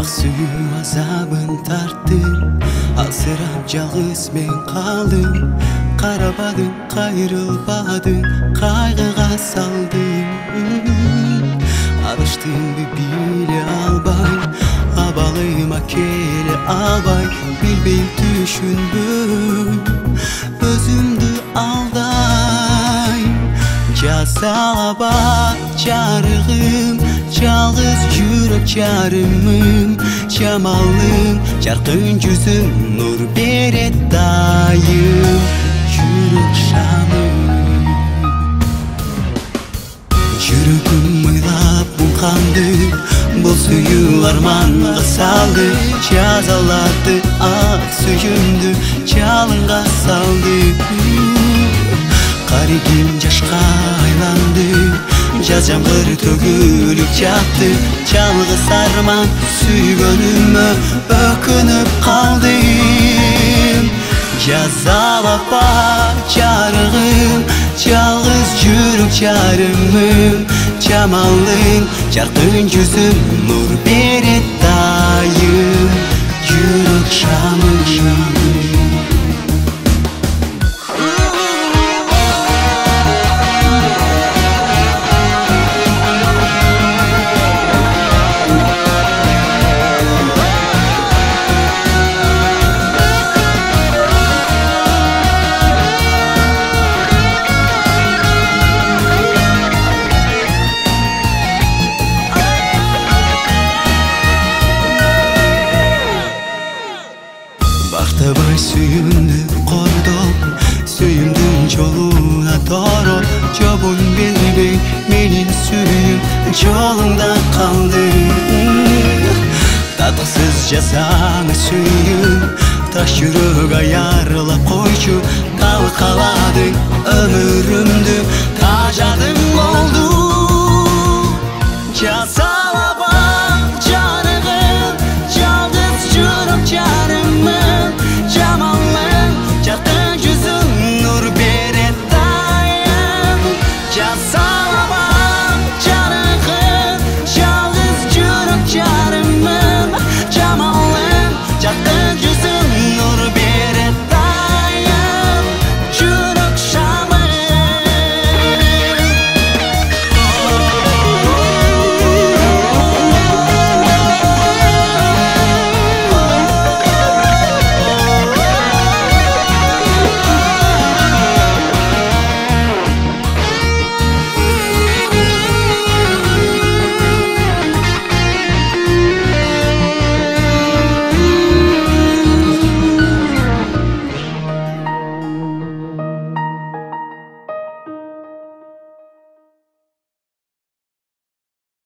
ақ сүю азабын тарттым алсырап жалғыз мен қалдым қарабадың қайрылбадың қайғыға салдың алыштыңды биле албай абалыма келе албай билбей түшүнбөй жасалаба жарыгым жалгыз жүрөк жарымым жамалым жаркын жүзүң нур берет дайым жүрөк шамым жүрөгүм ыйлап мунканды бул сүйүү арманга салды жазалады ак сүйүүмдү жалынга салды каригим жашка айланды жаз жамгыр төгүлүп жатты жалгыз арман сүйгөнүмө өкүнүп калдым жазалапа жарыгым жалгыз жүрөк жарымым жамалың жаркын жүзүм нур берет Sevay suyumni qordol Suyumdin joluna torol Jobun bilbing mening suyum Jolunda qolding Tatqsiz jasani suyum Tash yuraga yarla qo'ychi Qalqalading ömrümni